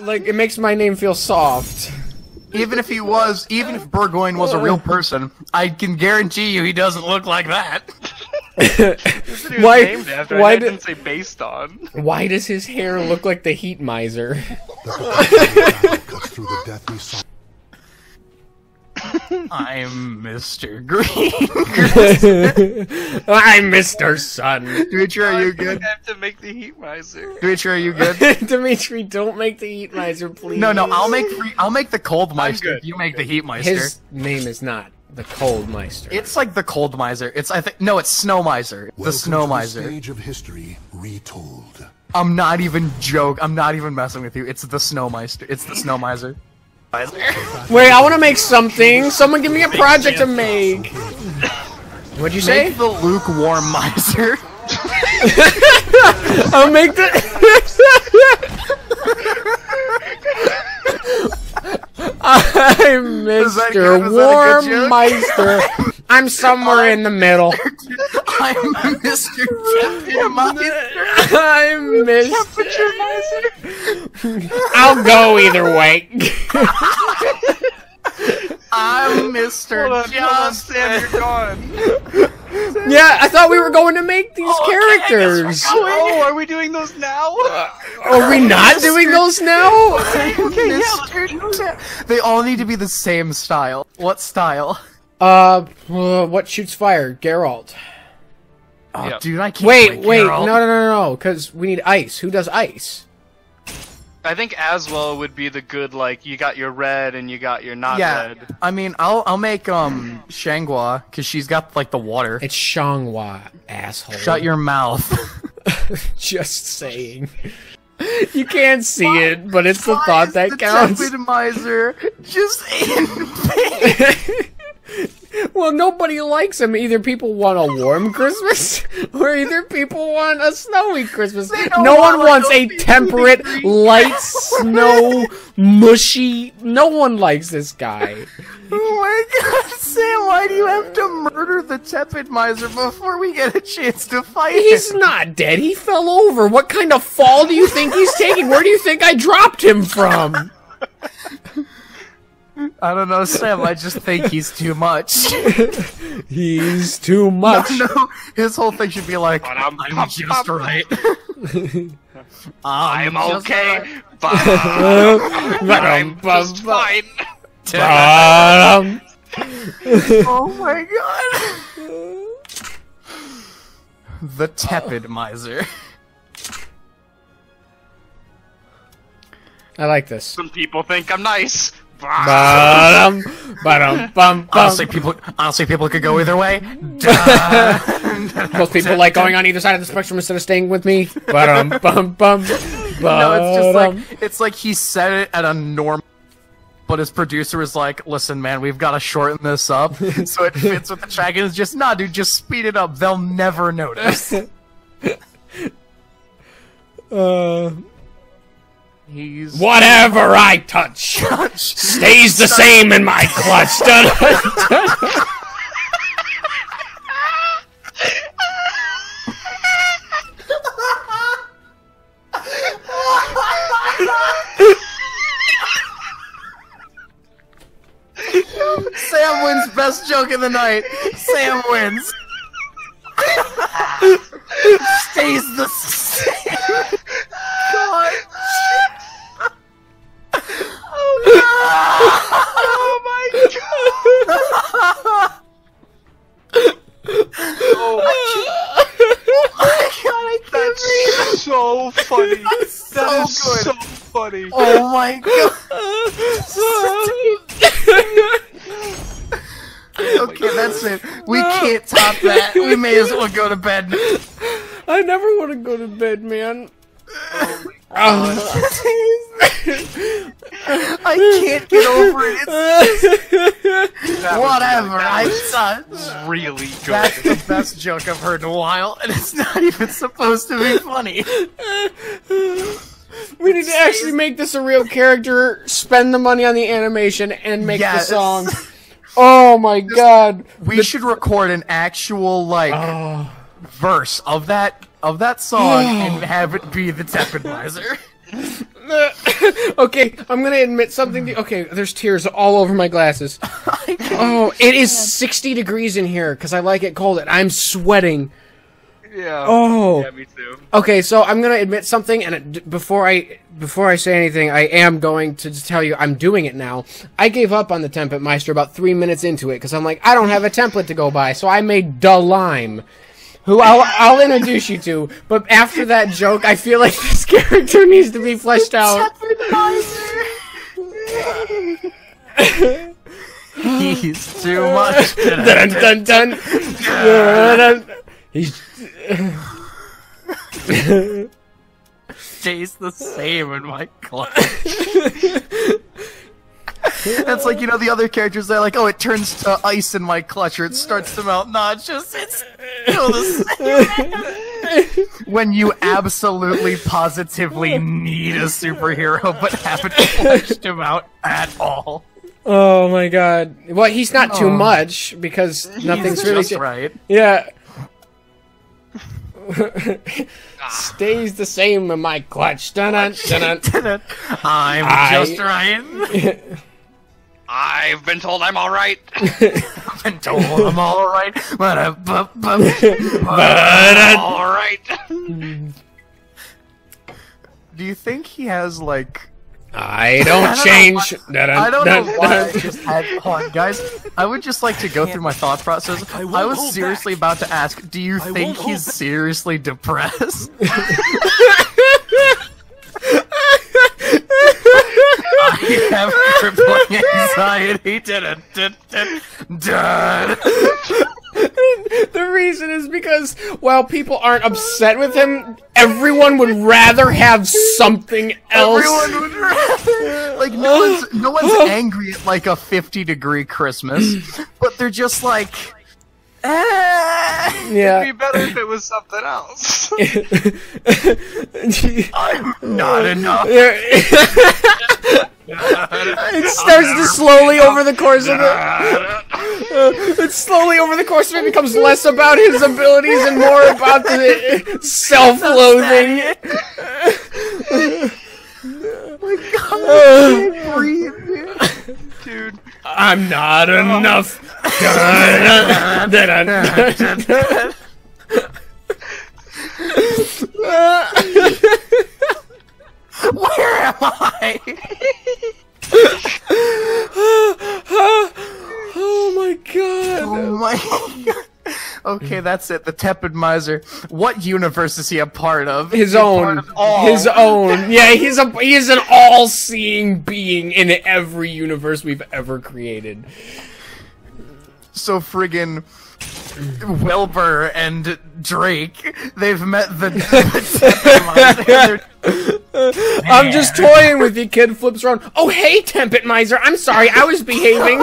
like it makes my name feel soft. Even if he was, even if Burgoyne was a real person, I can guarantee you he doesn't look like that. That's what he was Why- named after. why did- didn't say based on. Why does his hair look like the heat miser? I'm Mr. Green. I'm Mr. Sun. Dimitri, are you good? I good? have to make the heat miser. Dimitri, are you good? Dimitri, don't make the heat miser, please. No, no, I'll make free, I'll make the cold meister. good. You make the heat meister. His name is not the Cold Meister. It's like the cold miser. It's I think no, it's snow miser. The snow to miser. stage of history retold. I'm not even joke. I'm not even messing with you. It's the snow meister. It's the snow miser. Wait, I want to make something. Someone give me a project to make. What'd you say? Make the lukewarm miser. I'll make the. I'm Mr. good? Was that a good Warm? Meister. I'm somewhere in the middle. I'm Mr. Temperature Miser. I'm Mr. I'll go either way. I'm Mr. Hold on, hold on, Sam, you're gone. yeah, I thought we were going to make these Okay, I guess we're characters. going. Oh, are we doing those now? Are we not doing those now? Mr. Te- They all need to be the same style. What style? Uh, uh, what shoots fire? Geralt. Oh, Yep. dude, I can't. Wait, play wait, no, Geralt. no, no, no, because we need ice. Who does ice? I think Azwel would be the good, like, you got your red and you got your not Yeah, red. I mean, I'll I'll make um Shangua because she's got like the water. It's Shangwa, asshole. Shut your mouth. Just saying. You can't see it, but it's the thought that the counts. Tepid miser just in Well, nobody likes him. Either people want a warm Christmas, or either people want a snowy Christmas. No one wants a temperate, light snow, mushy. No one likes this guy. Oh my god, Sam, why do you have to murder the Tepid miser before we get a chance to fight He's him? not dead. He fell over. What kind of fall do you think he's taking? Where do you think I dropped him from? I don't know, Sam, I just think he's too much. He's too much. no, his whole thing should be like, I'm- I'm, I'm- just I'm- right. I'm just okay, right. but I'm just fine. Oh my god. The tepid miser. I like this. Some people think I'm nice. Ba-dum, ba-dum, bum, bum. Honestly, people honestly people could go either way. Most people like going on either side of the spectrum instead of staying with me. Ba-dum, bum, bum. No, it's just like it's like he said it at a normal but his producer was like, listen man, we've gotta shorten this up so it fits with the track and it's just nah dude, just speed it up. They'll never notice. Uh, He's whatever I touch stays the same in my clutch. Sam wins best joke of the night. Sam wins. Stays the same. God. Oh my god! God, I can't breathe. That's so funny. That's so is good. so funny. Oh my god. Okay, that's it. We can't top that. We may as well go to bed. I never want to go to bed, man. Oh Oh, I can't get over it. It's whatever. I that touch. was really good. That's the best joke I've heard in a while, and it's not even supposed to be funny. We need to actually make this a real character, spend the money on the animation, and make Yes. the song. Oh my god. We should record an actual like Oh. verse of that of that song and have it be the Tepid Miser. okay, I'm gonna admit something. To, okay, there's tears all over my glasses. Oh, it is 60 degrees in here because I like it cold and I'm sweating. Yeah. Oh. Yeah, me too. Okay, so I'm gonna admit something, and it, before I before I say anything, I am going to tell you I'm doing it now. I gave up on the Tempet Meister about three minutes into it because I'm like, I don't have a template to go by, so I made Da Lime, who I'll I'll introduce you to. But after that joke, I feel like this character needs to be fleshed out. He's too much. dun dun dun. dun. He's Stays the same in my clutch. That's like you know the other characters. They're like, oh, it turns to ice in my clutch, or it starts to melt. It's just it's still the same. when you absolutely, positively need a superhero, but haven't fleshed him out at all. oh my god. Well, he's not too Oh. much because nothing's He's really just right. Yeah. Stays the same in my clutch. Dun dun dun. I'm I- just right. I've been told I'm all right. I've been told I'm all right, but I, but, but, uh, all right. do you think he has like? I don't change. Dun, I don't know why I just had. Hold on, guys. I would just like to go through my thought process. I, won't was hold seriously about to ask, do you think he's back. seriously depressed? Have crippling anxiety. Dun, dun, dun, dun. The reason is because while people aren't upset with him, everyone would rather have something else. Everyone would rather like no one's no one's angry at like a fifty degree Christmas, but they're just like, eh, It'd be better if it was something else. I'm not enough. It starts to slowly over the course of it. It slowly over the course of it becomes less about his abilities and more about the self-loathing. Uh, dude. I'm not oh. enough. Dun, dun, dun, dun. Where that's it. The tepid miser. What universe is he a part of? His Is he part own. of? His own. Yeah, he's a he is an all-seeing being in every universe we've ever created. So friggin' Wilbur and Drake, they've met the, the miser. I'm just toying with you, kid. Flips around. Oh, hey, Tempet Miser. I'm sorry, I was behaving.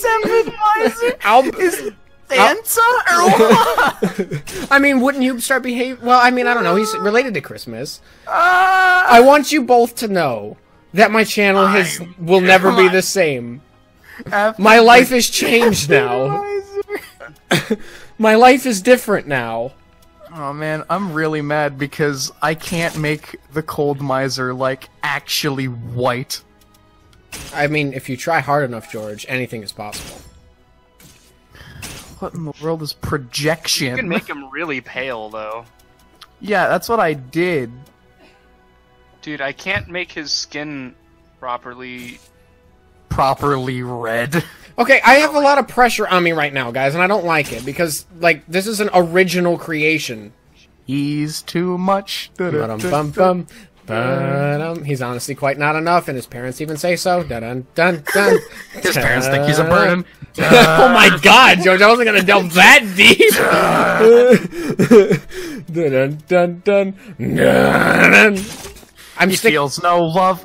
tepid miser. I'll. Is Santa or what? I mean, wouldn't you start behaving? Well, I mean, I don't know. He's related to Christmas. Uh, I want you both to know that my channel has will never be the same. after My life has changed now. My life is different now. Oh man, I'm really mad because I can't make the cold miser like actually white. I mean, if you try hard enough, George, anything is possible. What in the world is projection? You projection? can make him really pale, though. yeah, that's what I did. Dude, I can't make his skin properly. Properly red. Okay, I have a lot of pressure on me right now, guys, and I don't like it because, like, this is an original creation. He's too much. Ba-dum-bum-bum. Ba-dum. He's honestly quite not enough, and his parents even say so. Dun dun dun. His parents think he's a burden. oh my god, George, I wasn't gonna delve that deep. dun dun dun dun. dun. I'm He sticking. feels no love.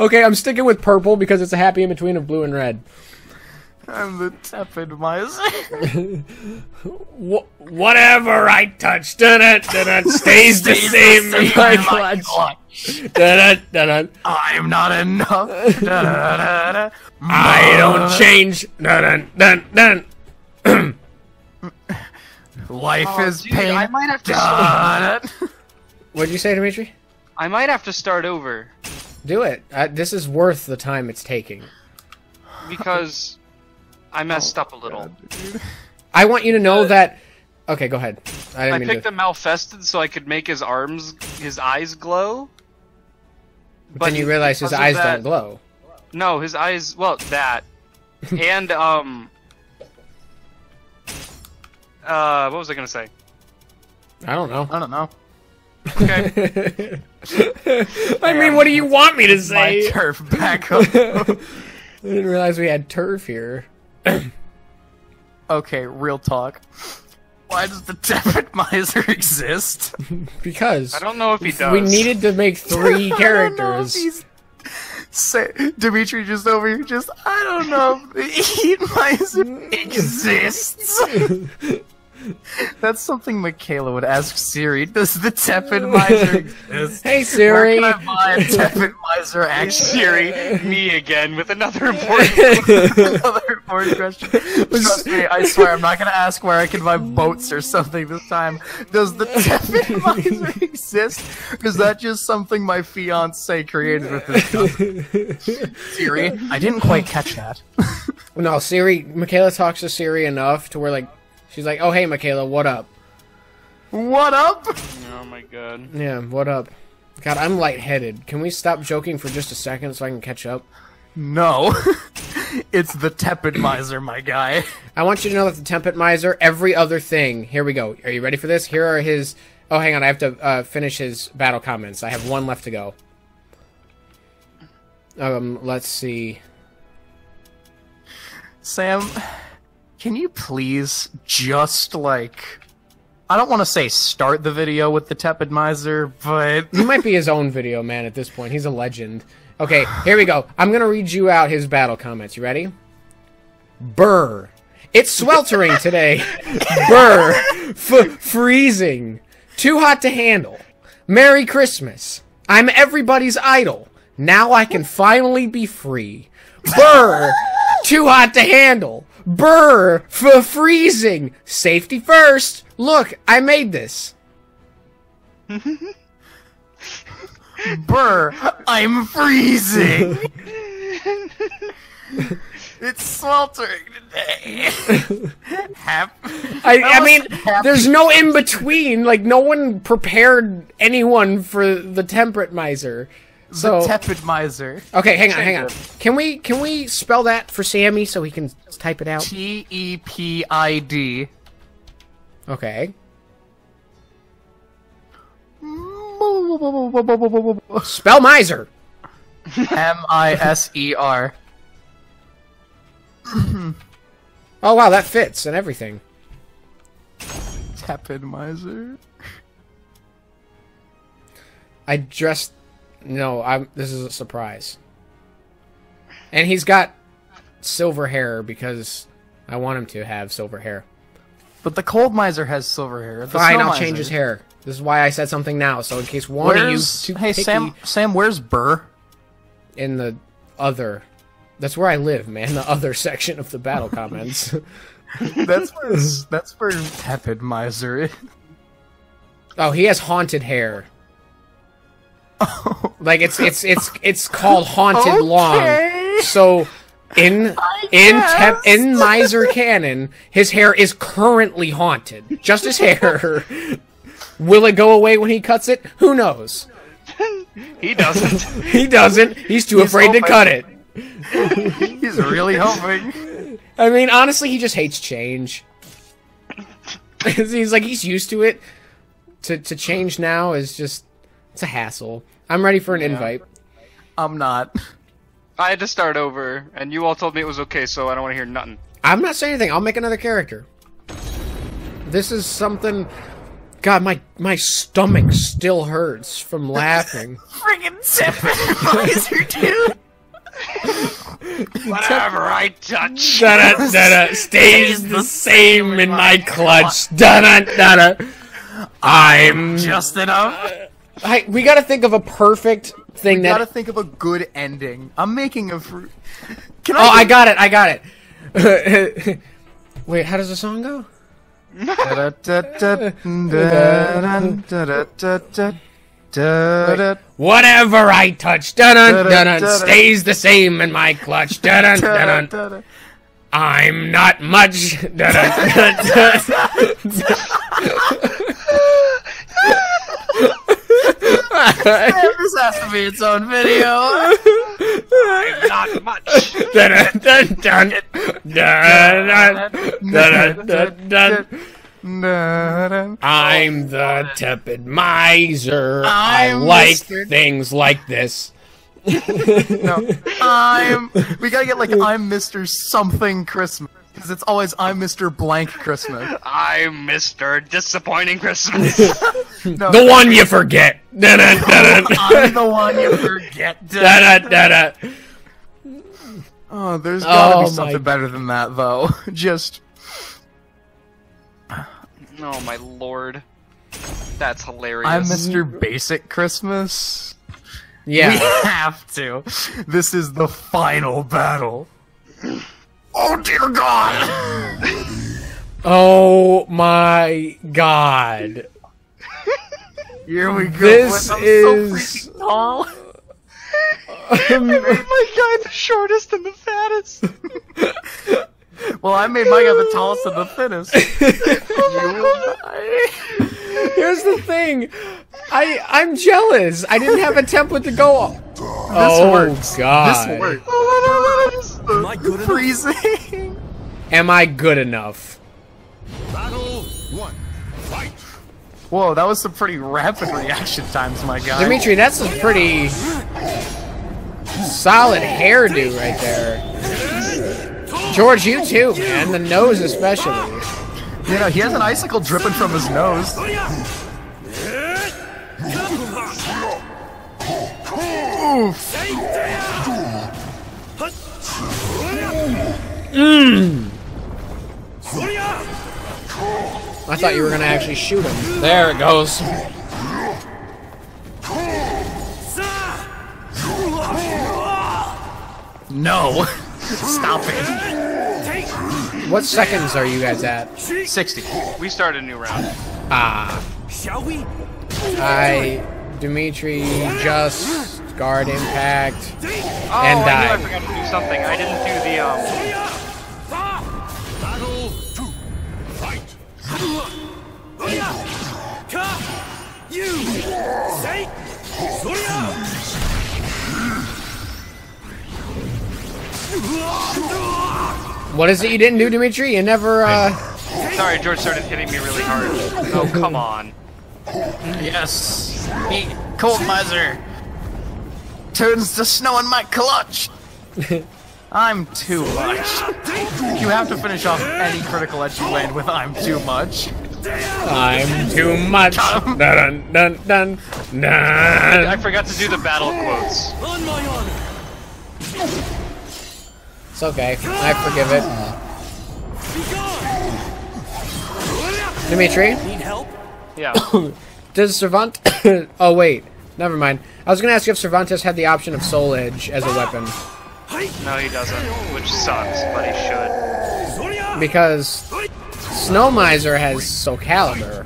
Okay, I'm sticking with purple because it's a happy in between of blue and red. I'm the tepid miser. Wh- whatever I touch, dun dun dun dun, stays the same in my clutch. Dun dun dun dun. I'm not enough. I don't change. Dun dun dun dun. Life is dude, pain. I might have to. Da-da. What'd you say, Dimitri? I might have to start over Do it. Uh, this is worth the time it's taking. because I messed up a little. I want you to know that. Okay, go ahead. I didn't I mean picked to. the Malfested so I could make his arms, his eyes glow. But then you realize his eyes that- don't glow. No, his eyes. Well, that and um. Uh, what was I gonna say? I don't know. I don't know. Okay. I mean, what do you want me to say? My say? turf back up. I didn't realize we had turf here. okay, real talk. Why does the Tepid Miser exist? Because I don't know if he does. we needed to make three I don't know if characters. Say, Dimitri just over here, just I don't know if the Eat Miser exists. That's something Michaela would ask Siri. Does the Tepid Miser exist? Hey Where Siri. can I buy a Tepid Miser action? Siri, me again with another important. Another important question. Trust me, I swear I'm not gonna ask where I can buy boats or something this time. Does the Tepid Miser exist? Or is that just something my fiance created with this stuff? Siri, I didn't quite catch that. No, Siri. Michaela talks to Siri enough to where like she's like, "Oh hey, Michaela, what up?" What up? oh my god. Yeah, what up? God, I'm lightheaded. Can we stop joking for just a second so I can catch up? No. it's the Tepid Miser, my guy. I want you to know that the Tepid Miser, every other thing. Here we go. Are you ready for this? Here are his. Oh, hang on. I have to uh, finish his battle comments. I have one left to go. Um, let's see. Sam, can you please just like I don't want to say start the video with the Tepid Miser, but He might be his own video man at this point. He's a legend. Okay, here we go. I'm gonna read you out his battle comments. You ready? Burr. It's sweltering today. Burr. F- freezing. Too hot to handle. Merry Christmas. I'm everybody's idol. Now I can finally be free. Burr. Too hot to handle. Burr. F- freezing. Safety first. Look, I made this. Burr, I'm freezing. it's sweltering today. Hap- I, I mean, there's no in between. Like, no one prepared anyone for the temperate miser. So, Tepid Miser. okay, hang on, hang on. Can we can we spell that for Sammy so he can type it out? T E P I D. Okay. Spell miser. M I S E R. Oh wow, that fits and everything. Tepid Miser. I dressed. No, I'm. This is a surprise. And he's got silver hair because I want him to have silver hair. But the Cold Miser has silver hair. The Fine, Snow I'll change his hair. This is why I said something now, so in case one of you too Hey picky Sam Sam, where's Burr? in the other. That's where I live, man. The other section of the battle comments. That's where that's where Tepid Miser is. oh, he has haunted hair. Oh. Like it's it's it's it's called haunted long. So in in tep, in miser canon, his hair is currently haunted. Just his hair. Will it go away when he cuts it? Who knows? He doesn't. He doesn't. He's too He's afraid to cut it. He's really hoping. I mean, honestly, he just hates change. he's like he's used to it. To to change now is just it's a hassle. I'm ready for an invite. I'm not. I had to start over, and you all told me it was okay, so I don't want to hear nothing. I'm not saying anything. I'll make another character. This is something. God, my my stomach still hurts from laughing. Friggin' Tepid Miser, dude. Whatever I touch. da da da, stays the same in my clutch. Da da da I'm. Mm. Just enough. I, we got to think of a perfect thing You that. gotta think of a good ending. I'm making a. Fr- Can I? Oh, I got it. I got it. Wait, how does the song go? Whatever I touch, stays the same in my clutch. I'm not much. This has to be its own video. I'm not much. I'm the tepid miser. I like things like this. No, I'm. We gotta get like I'm Mr. Something Christmas because it's always I'm Mr. Blank Christmas. I'm Mr. Disappointing Christmas. No, The one you forget. I'm the one you forget. Dun dun dun dun. Oh, there's oh gotta Oh be my- something better than that, though. Just oh my lord. That's hilarious. I'm Mr. Basic Christmas. Yeah, We Yeah. have to. This is the final battle. Oh dear God! Oh my god. Here we go. This I'm is- so freaking um, tall. my guy the shortest and the fattest. Well, I made my guy the tallest and the thinnest. You and I- Here's the thing. I I'm jealous. I didn't have a template to go on. This oh works. god. This works. Oh, Am I good? Freezing. Am I good enough? Battle one. Fight. Whoa, that was some pretty rapid reaction times, my guy. Dimitri, that's a pretty solid hairdo right there. George, you too, man. The nose especially. You know, he has an icicle dripping from his nose. I thought you were gonna actually shoot him. There it goes. No. Stop it. What seconds are you guys at? 60. We start a new round. Ah, Shall we? I, Dimitri, just guard impact. Oh, And I die. knew I forgot to do something. I didn't do the um. Battle two. Fight. Ka! You! Say! What is it you didn't do, Dimitri? You never, uh... Sorry, George started hitting me really hard. Oh come on. Yes. He, Cold Miser, turns to snow in my clutch. I'm too much. You have to finish off any critical edge you land with I'm too much. I'm too much. Dun dun dun dun. I dun. forgot to do the battle quotes. On my honor! It's okay. I forgive it. Dimitri, Need help? Yeah. does Cervantes... oh, wait. Never mind. I was gonna ask you if Cervantes had the option of Soul Edge as a weapon. No, he doesn't, which sucks, but he should. Because Snow Miser has Soul Calibur.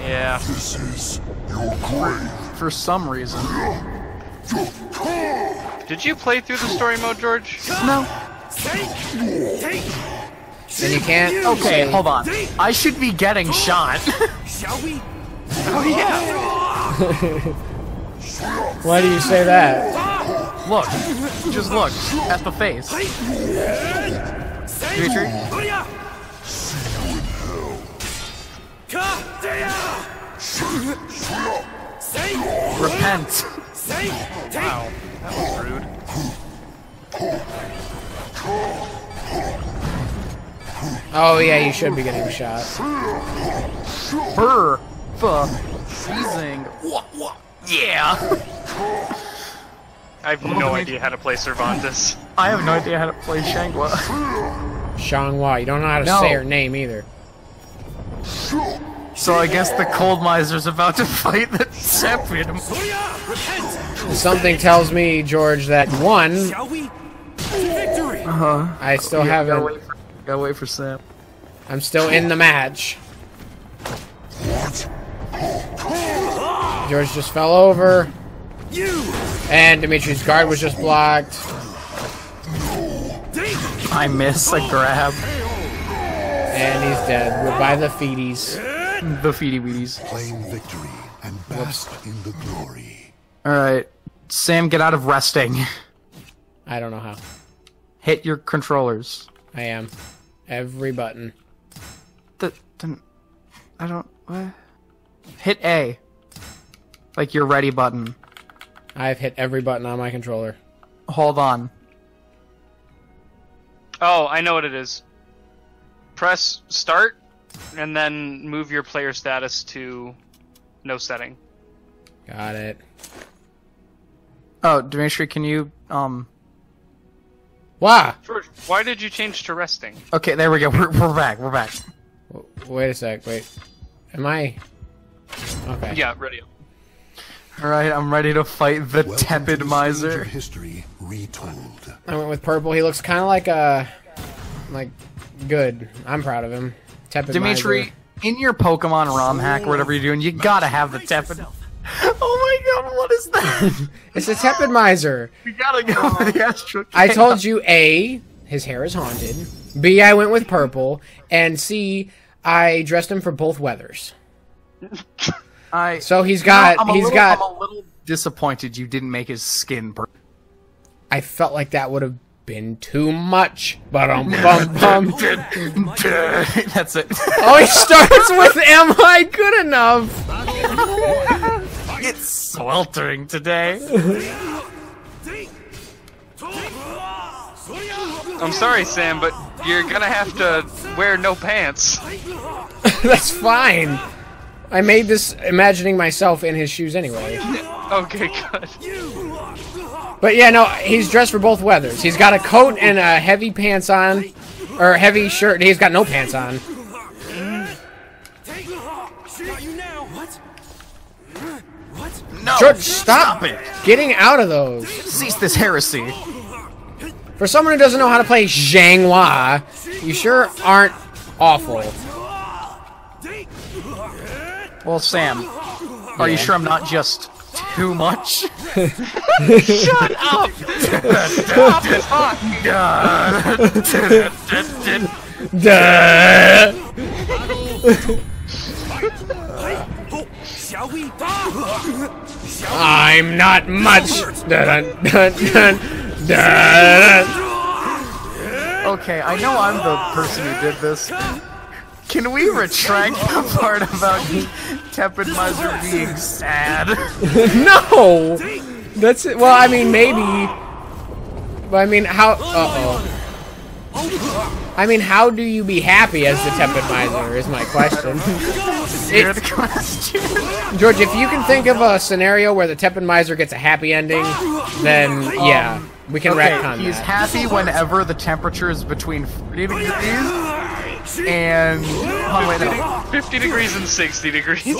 Yeah. This is your grave. For some reason. Did you play through the story mode, George? No. Say! Take! And you can't... Okay, hold on. I should be getting shot. Shall we? Oh yeah. Why do you say that? look. Just look. At the face. Say! Dimitri? Soria! Ka! Dea! Say! Repent. Wow, that was rude. Oh, yeah, you should be getting shot. Brr. The freezing. Wha- wha- Yeah. I have no idea how to play Cervantes. I have no idea how to play Shangwa. Xianghua. You don't know how to No. say her name either. So I guess the Cold Miser's about to fight the champion. Something tells me, George, that one, Shall we? I still Yeah, gotta haven't... wait for, gotta wait for Sam. I'm still in the match. George just fell over, You! and Dimitri's guard was just blocked. I miss a grab. And he's dead. We're by the feeties. The feety weeties. Claim victory and bask in the glory. Alright. Sam, get out of resting. I don't know how. Hit your controllers. I am. Every button. The, the, I don't. What? Hit A. Like your ready button. I've hit every button on my controller. Hold on. Oh, I know what it is. Press start, and then move your player status to no setting. Got it. Oh, Dimitri, can you um? Wow. George, why did you change to resting? Okay, there we go. We're, we're back. We're back. Wait a sec. Wait. Am I? Okay. Yeah, ready. All right, I'm ready to fight the Welcome tepid to the stage miser. history retold. I went with purple. He looks kind of like a, like, good. I'm proud of him. Tepid Dimitri, miser. in your Pokemon ROM hack or whatever you're doing, you gotta have the tepid. Oh my god, what is that? It's a tepid miser. we gotta go for the Astro. I told you A, his hair is haunted. B, I went with purple, and C, I dressed him for both weathers. I. So he's got I'm a he's little, got. I'm a little disappointed you didn't make his skin. Per- I felt like that would have been too much. But um bum bum. That's it. Oh, he starts with "Am I good enough?" It's sweltering today. Take! Take! Soya! I'm sorry, Sam, but you're gonna have to wear no pants. That's fine. I made this imagining myself in his shoes anyway. Okay, good. But yeah, no, he's dressed for both weathers. He's got a coat and a heavy pants on, or a heavy shirt. He's got no pants on. No, George, stop, it. getting out of those. Cease this heresy. For someone who doesn't know how to play Xianghua, you sure aren't awful. Well, Sam, are you sure I'm not just too much? Shut up! Stop talking! Duh. Shall we? I'm not much. Dun, dun, dun, dun. Okay, I know I'm the person who did this. Can we retract the part about Tepid Miser being sad? No, that's it. Well, I mean, maybe. But I mean, how? Uh oh. I mean, how do you be happy as the tepid miser? Is my question. Good It- question. George, if you can think of a scenario where the tepid miser gets a happy ending, then um, yeah, we can Okay, retcon he's that. happy whenever the temperature is between 40 degrees and... Oh, wait, no. 50 degrees and 60 degrees.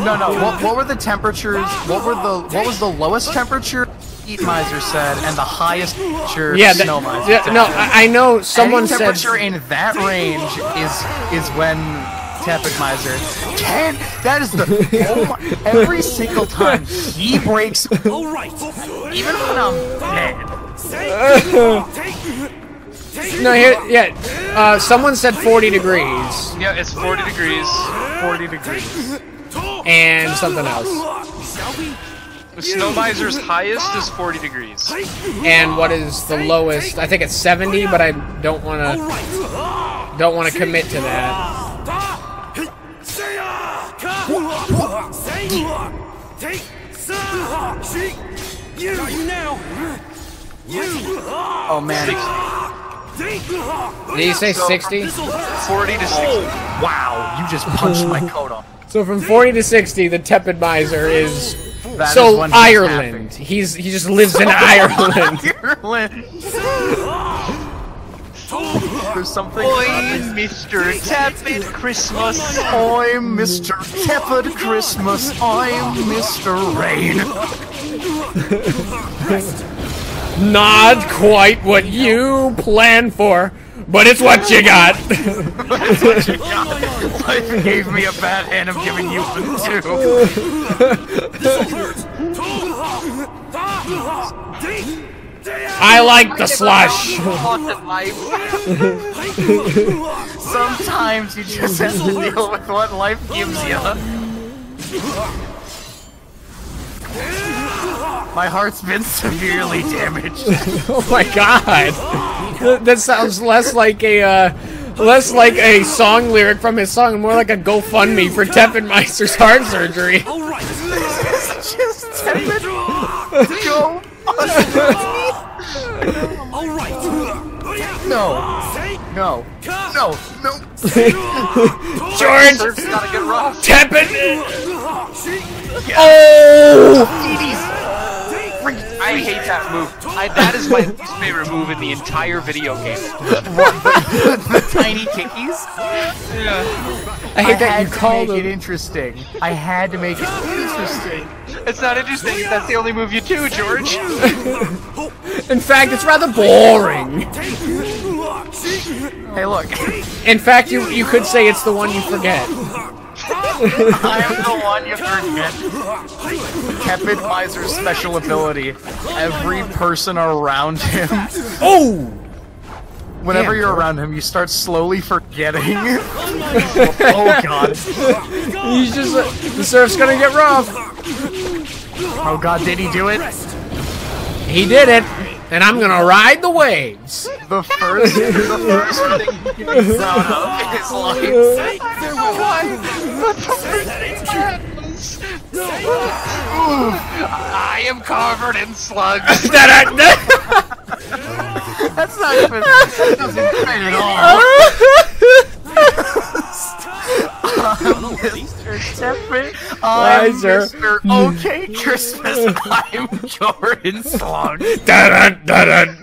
No, no. What, what were the temperatures? What were the? What was the lowest temperature? Heat miser said, and the highest temperature. yeah, that- snow miser. yeah, said. no, I, I know someone Any said. temperature in that range is is when tepid miser. Ten. That is the. Oh my, every single time he breaks, All right. even when I'm dead. Take! Take! No, here, yeah. Uh, someone said 40 degrees yeah, it's 40 degrees. 40 degrees. and something else. Shall we? The Snow Miser's highest is 40 ah. degrees. And what is the lowest? I think it's 70, but I don't want to ah. don't want to commit to that. Take! She! You! Got you now! You! Oh man. Take! Oh, Did you say 60? 40 to 60. Wow. You just punched my coat off. So from 40 to 60, the tepid miser is That is so when he's Ireland. He's he just lives in Ireland. Ireland. There's something. Oi, Mr. Tepid Christmas. I'm Mr. Tepid Christmas. I'm Mr. Rain. Not quite what you planned for, but it's what you got. Life gave me a bad hand. I'm giving you one too. I like the slush. Sometimes you just have to deal with what life gives you. My heart's been severely damaged. Oh my god. That sounds less like a uh, less like a song lyric from his song, more like a GoFundMe for Teppenmeister's heart surgery. All right. just tepid. Go. All right. No. No. No. No. George Surf's gotta. Teppen. Oh! I hate that move. I, that is my least favorite move in the entire video game. the tiny kickies. Yeah. I hate that had you to called make it interesting. I had to make it interesting. It's not interesting. That's the only move you do, George. In fact, it's rather boring. Hey, look. In fact, you you could say it's the one you forget. I am the one you forget. Tepid Miser's special ability. Every person around him, Oh! whenever Damn, you're bro. around him, you start slowly forgetting. oh god. He's just uh, the surf's gonna get rough. Oh god, did he do it? He did it, and I'm gonna ride the waves. The first, the first thing he gets out of his life. I am covered in slugs. Da-da-da. That's not even. That doesn't fit at all. Mr. Tepid. I'm Miser. Mr. Okay Christmas. I'm Jordan Slug. Da-da-da-da.